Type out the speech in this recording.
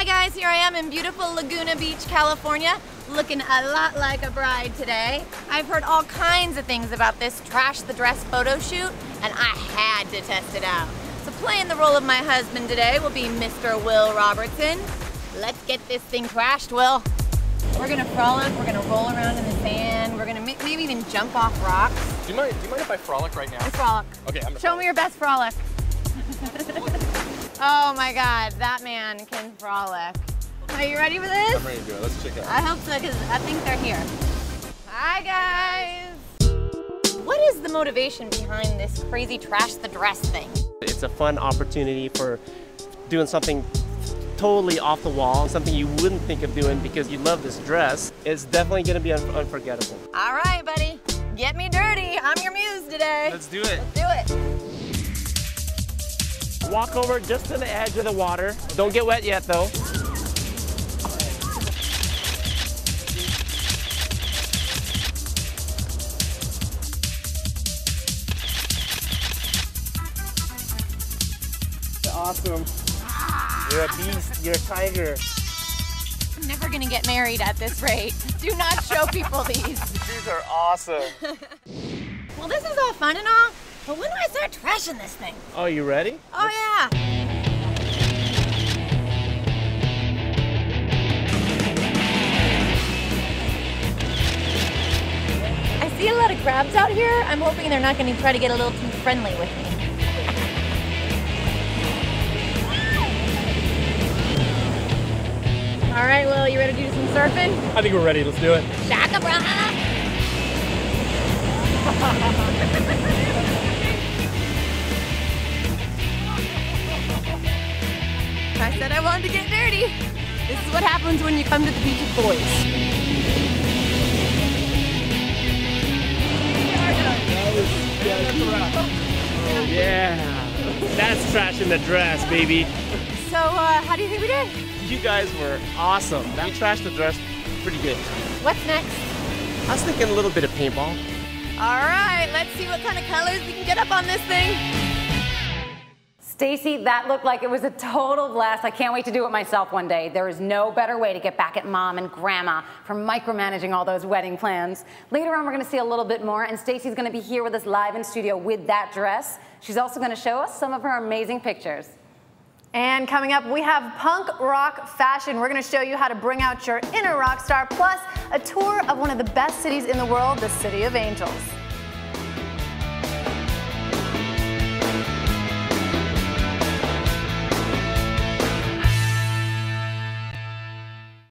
Hi guys, here I am in beautiful Laguna Beach, California, looking a lot like a bride today. I've heard all kinds of things about this Trash the Dress photo shoot, and I had to test it out. So playing the role of my husband today will be Mr. Will Robertson. Let's get this thing crashed, Will. We're gonna frolic, we're gonna roll around in the sand, we're gonna maybe even jump off rocks. Do you mind, do you mind if I frolic right now? Let's frolic. Okay, I'm gonna Show frolic. me your best frolic. oh my God, that man can frolic. Are you ready for this? I'm ready to do it. Let's check it out. I hope so, because I think they're here. Hi, guys. What is the motivation behind this crazy trash the dress thing? It's a fun opportunity for doing something totally off the wall, something you wouldn't think of doing because you love this dress. It's definitely going to be un unforgettable. All right, buddy. Get me dirty. I'm your muse today. Let's do it. Let's do it. Walk over just to the edge of the water. Don't get wet yet though. Awesome. You're a beast. You're a tiger. I'm never gonna get married at this rate. Do not show people these. These are awesome. Well, this is all fun and all, but when do I start trashing this thing? Oh, you ready? Oh, yeah. I see a lot of crabs out here. I'm hoping they're not going to try to get a little too friendly with me. All right, Will, you ready to do some surfing? I think we're ready. Let's do it. Shaka brah! I said I wanted to get dirty. This is what happens when you come to the beach with boys. Yeah. That's trash in the dress, baby. So, uh, how do you think we did? You guys were awesome. You trashed the dress pretty good. What's next? I was thinking a little bit of paintball. All right, let's see what kind of colors we can get up on this thing. Stacy, that looked like it was a total blast. I can't wait to do it myself one day. There is no better way to get back at mom and grandma for micromanaging all those wedding plans. Later on, we're going to see a little bit more, and Stacy's going to be here with us live in studio with that dress. She's also going to show us some of her amazing pictures. And coming up, we have punk rock fashion. We're going to show you how to bring out your inner rock star, plus a tour of one of the best cities in the world, the City of Angels.